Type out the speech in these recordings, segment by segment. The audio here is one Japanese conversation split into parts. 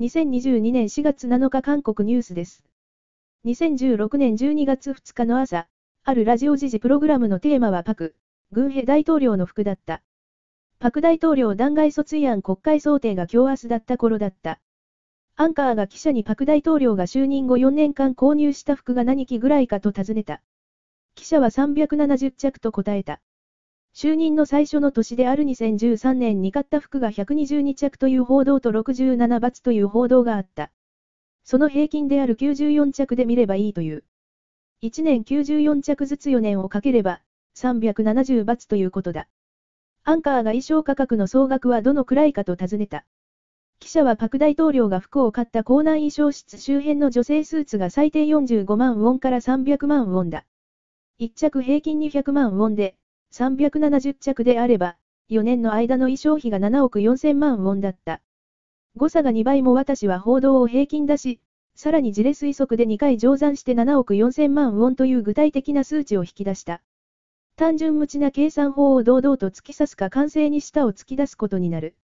2022年4月7日韓国ニュースです。2016年12月2日の朝、あるラジオ時事プログラムのテーマはパク、軍兵大統領の服だった。パク大統領弾劾訴追案国会想定が今日明日だった頃だった。アンカーが記者にパク大統領が就任後4年間購入した服が何着ぐらいかと尋ねた。記者は370着と答えた。就任の最初の年である2013年に買った服が122着という報道と67罰という報道があった。その平均である94着で見ればいいという。1年94着ずつ4年をかければ、370罰ということだ。アンカーが衣装価格の総額はどのくらいかと尋ねた。記者はパク大統領が服を買った江南衣装室周辺の女性スーツが最低45万ウォンから300万ウォンだ。1着平均200万ウォンで、370着であれば、4年の間の衣装費が7億4000万ウォンだった。誤差が2倍も私は報道を平均出し、さらにジレ推測で2回乗算して7億4000万ウォンという具体的な数値を引き出した。単純無知な計算法を堂々と突き刺すか完成に舌を突き出すことになる。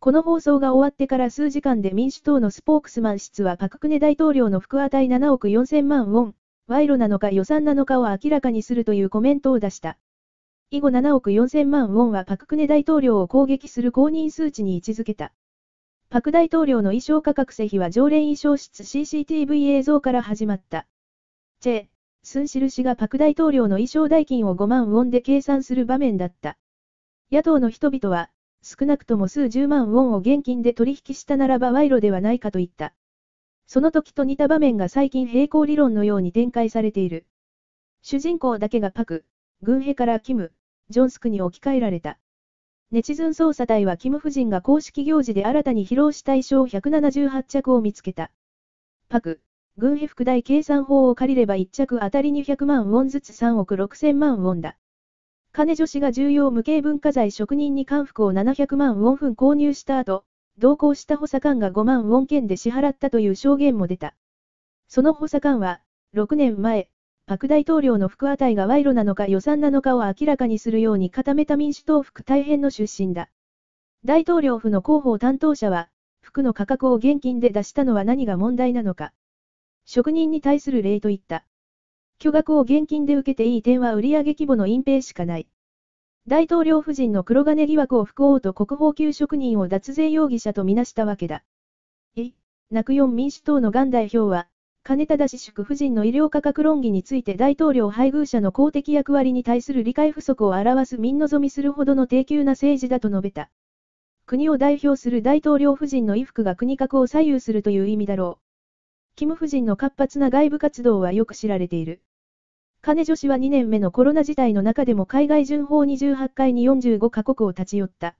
この放送が終わってから数時間で民主党のスポークスマン室はパククネ大統領の副値7億4000万ウォン、賄賂なのか予算なのかを明らかにするというコメントを出した。以後7億4000万ウォンはパククネ大統領を攻撃する公認数値に位置づけた。パク大統領の衣装価格施費は常連衣装室 CCTV 映像から始まった。チェ、スンシル氏がパク大統領の衣装代金を5万ウォンで計算する場面だった。野党の人々は、少なくとも数十万ウォンを現金で取引したならば賄賂ではないかと言った。その時と似た場面が最近平行理論のように展開されている。主人公だけがパク、軍兵からキム、ジョンスクに置き換えられた。ネチズン捜査隊はキム夫人が公式行事で新たに披露した衣装178着を見つけた。パク、軍兵副大計算法を借りれば1着あたり200万ウォンずつ3億6千万ウォンだ。金女子が重要無形文化財職人に官服を700万ウォン分購入した後、同行した補佐官が5万ウォン券で支払ったという証言も出た。その補佐官は、6年前、パク大統領の副値が賄賂なのか予算なのかを明らかにするように固めた民主党副大変の出身だ。大統領府の広報担当者は、服の価格を現金で出したのは何が問題なのか。職人に対する礼と言った。巨額を現金で受けていい点は売上規模の隠蔽しかない。大統領夫人の黒金疑惑を不幸と国宝級職人を脱税容疑者とみなしたわけだ。い、泣く四民主党のガン代表は、金正祝夫人の医療価格論議について大統領配偶者の公的役割に対する理解不足を表す民望みするほどの低級な政治だと述べた。国を代表する大統領夫人の衣服が国格を左右するという意味だろう。キム夫人の活発な外部活動はよく知られている。金女子は2年目のコロナ時代の中でも海外巡訪28回に45カ国を立ち寄った。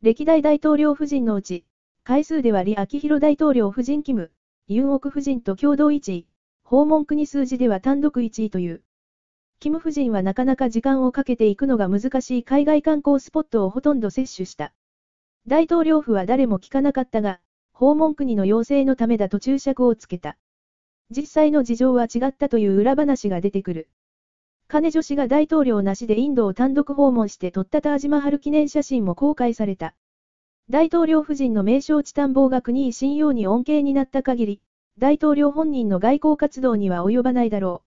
歴代大統領夫人のうち、回数では李明宏大統領夫人キム、ユンオク夫人と共同1位、訪問国数字では単独1位という。キム夫人はなかなか時間をかけていくのが難しい海外観光スポットをほとんど摂取した。大統領府は誰も聞かなかったが、訪問国の要請のためだと注釈をつけた。実際の事情は違ったという裏話が出てくる。金女子が大統領なしでインドを単独訪問して撮ったタージマハル記念写真も公開された。大統領夫人の名称地探訪が国威信用に恩恵になった限り、大統領本人の外交活動には及ばないだろ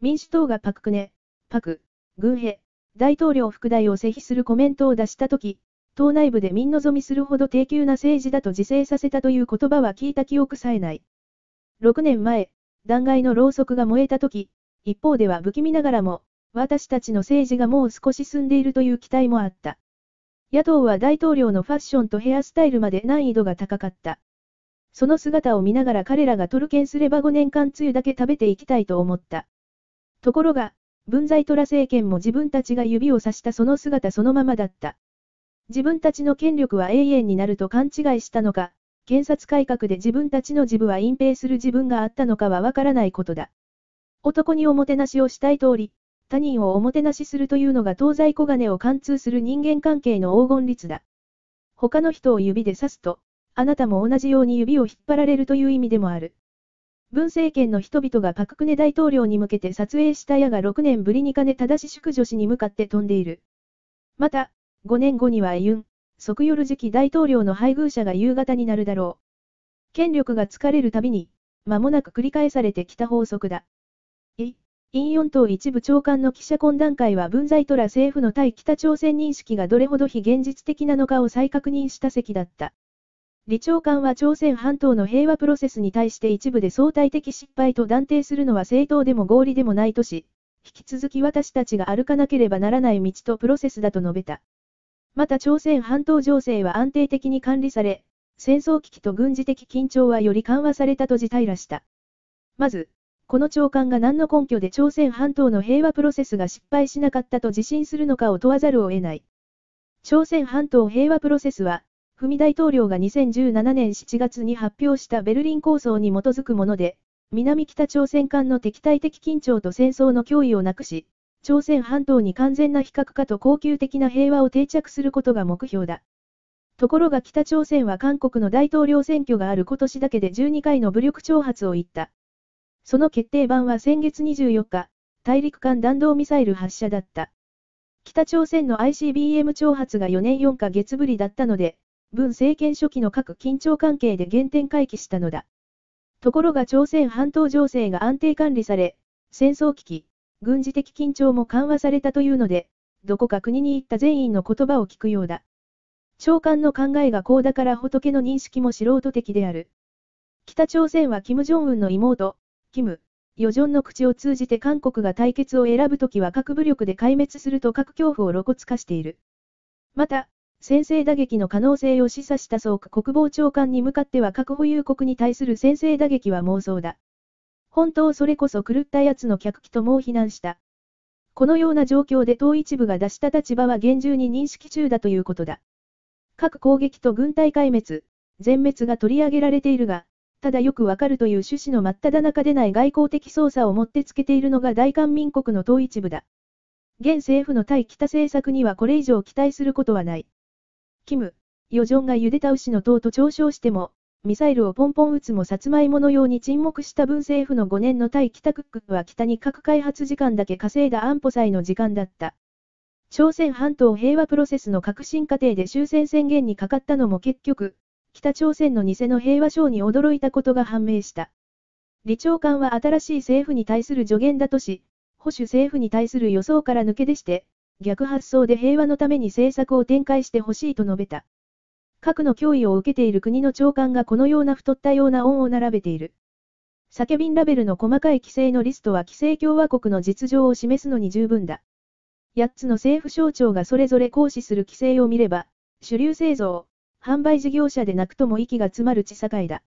う。民主党がパククネ、パク、軍兵、大統領副大を施否するコメントを出したとき、党内部で民望みするほど低級な政治だと自制させたという言葉は聞いた記憶さえない。6年前、断崖のろうそくが燃えた時、一方では不気味ながらも、私たちの政治がもう少し進んでいるという期待もあった。野党は大統領のファッションとヘアスタイルまで難易度が高かった。その姿を見ながら彼らがトルケンすれば5年間つゆだけ食べていきたいと思った。ところが、文在トラ政権も自分たちが指をさしたその姿そのままだった。自分たちの権力は永遠になると勘違いしたのか、検察改革で自分たちの自分は隠蔽する自分があったのかはわからないことだ。男におもてなしをしたい通り、他人をおもてなしするというのが東西小金を貫通する人間関係の黄金律だ。他の人を指で指すと、あなたも同じように指を引っ張られるという意味でもある。文政権の人々がパククネ大統領に向けて撮影した矢が6年ぶりに金正し淑女子に向かって飛んでいる。また、5年後にはユン、即夜時期大統領の配偶者が夕方になるだろう。権力が疲れるたびに、間もなく繰り返されてきた法則だ。陰四党一部長官の記者懇談会は文在トラ政府の対北朝鮮認識がどれほど非現実的なのかを再確認した席だった。李長官は朝鮮半島の平和プロセスに対して一部で相対的失敗と断定するのは正当でも合理でもないとし、引き続き私たちが歩かなければならない道とプロセスだと述べた。また朝鮮半島情勢は安定的に管理され、戦争危機と軍事的緊張はより緩和されたと自平らした。まず、この長官が何の根拠で朝鮮半島の平和プロセスが失敗しなかったと自信するのかを問わざるを得ない。朝鮮半島平和プロセスは、文大統領が2017年7月に発表したベルリン構想に基づくもので、南北朝鮮間の敵対的緊張と戦争の脅威をなくし、朝鮮半島に完全な非核化と恒久的な平和を定着することが目標だ。ところが北朝鮮は韓国の大統領選挙がある今年だけで12回の武力挑発を言った。その決定版は先月24日、大陸間弾道ミサイル発射だった。北朝鮮の ICBM 挑発が4年4ヶ月ぶりだったので、文政権初期の各緊張関係で原点回帰したのだ。ところが朝鮮半島情勢が安定管理され、戦争危機、軍事的緊張も緩和されたというので、どこか国に行った全員の言葉を聞くようだ。長官の考えがこうだから仏の認識も素人的である。北朝鮮は金正恩の妹、キム、ヨジョンの口を通じて韓国が対決を選ぶときは核武力で壊滅すると核恐怖を露骨化している。また、先制打撃の可能性を示唆した総国防長官に向かっては核保有国に対する先制打撃は妄想だ。本当それこそ狂った奴の客機とも非難した。このような状況で統一部が出した立場は厳重に認識中だということだ。核攻撃と軍隊壊滅、全滅が取り上げられているが、ただよくわかるという趣旨の真っ只中でない外交的操作をもってつけているのが大韓民国の統一部だ。現政府の対北政策にはこれ以上期待することはない。キム、ヨジョンがゆでた牛の塔と嘲笑しても、ミサイルをポンポン撃つもさつまいものように沈黙した文政府の5年の対北クックは北に核開発時間だけ稼いだ安保祭の時間だった。朝鮮半島平和プロセスの革新過程で終戦宣言にかかったのも結局、北朝鮮の偽の平和賞に驚いたことが判明した。李長官は新しい政府に対する助言だとし、保守政府に対する予想から抜け出して、逆発想で平和のために政策を展開してほしいと述べた。核の脅威を受けている国の長官がこのような太ったような恩を並べている。酒瓶ラベルの細かい規制のリストは規制共和国の実情を示すのに十分だ。8つの政府省庁がそれぞれ行使する規制を見れば、主流製造、販売事業者でなくとも息が詰まる地境だ。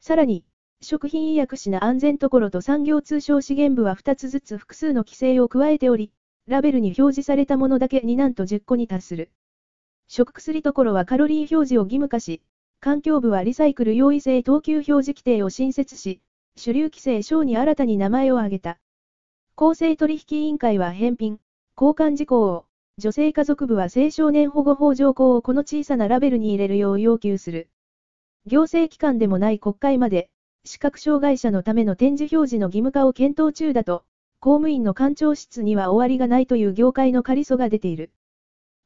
さらに、食品医薬品安全所と産業通商資源部は2つずつ複数の規制を加えており、ラベルに表示されたものだけになんと10個に達する。食薬所はカロリー表示を義務化し、環境部はリサイクル用意性等級表示規定を新設し、主流規制省に新たに名前を挙げた。公正取引委員会は返品、交換事項を、女性家族部は青少年保護法条項をこの小さなラベルに入れるよう要求する。行政機関でもない国会まで、視覚障害者のための展示表示の義務化を検討中だと、公務員の官庁室には終わりがないという業界の仮訴が出ている。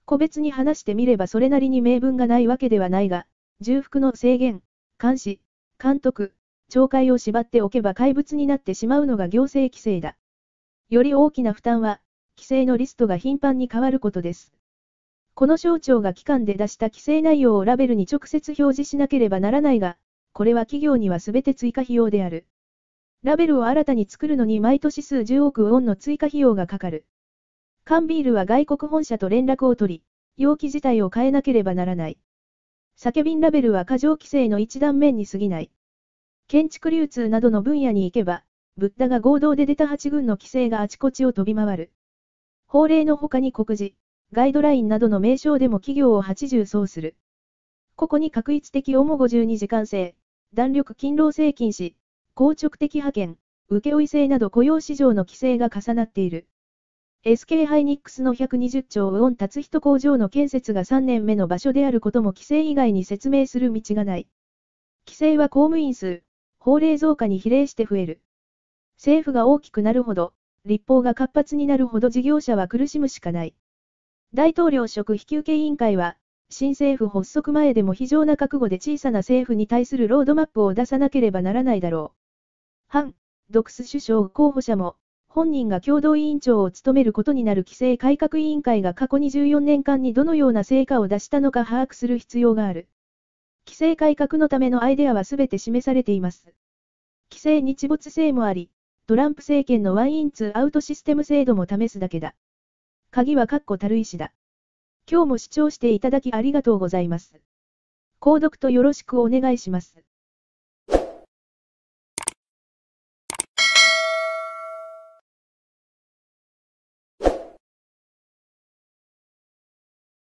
個別に話してみればそれなりに名分がないわけではないが、重複の制限、監視、監督、懲戒を縛っておけば怪物になってしまうのが行政規制だ。より大きな負担は、規制のリストが頻繁に変わることです。この省庁が機関で出した規制内容をラベルに直接表示しなければならないが、これは企業には全て追加費用である。ラベルを新たに作るのに毎年数10億ウォンの追加費用がかかる。缶ビールは外国本社と連絡を取り、容器自体を変えなければならない。酒瓶ラベルは過剰規制の一段面に過ぎない。建築流通などの分野に行けば、ブッダが合同で出た8軍の規制があちこちを飛び回る。法令の他に告示、ガイドラインなどの名称でも企業を80そうする。ここに確一的主52時間制、弾力勤労制禁止、硬直的派遣、請負制など雇用市場の規制が重なっている。SK ハイニックスの120兆ウォン達人工場の建設が3年目の場所であることも規制以外に説明する道がない。規制は公務員数、法令増加に比例して増える。政府が大きくなるほど、立法が活発になるほど事業者は苦しむしかない。大統領職引受委員会は、新政府発足前でも非常な覚悟で小さな政府に対するロードマップを出さなければならないだろう。反、ドクス首相候補者も、本人が共同委員長を務めることになる規制改革委員会が過去24年間にどのような成果を出したのか把握する必要がある。規制改革のためのアイデアはすべて示されています。規制日没制もあり、トランプ政権のワインツーアウトシステム制度も試すだけだ。鍵は確固たる意志だ。今日も視聴していただきありがとうございます。購読とよろしくお願いします。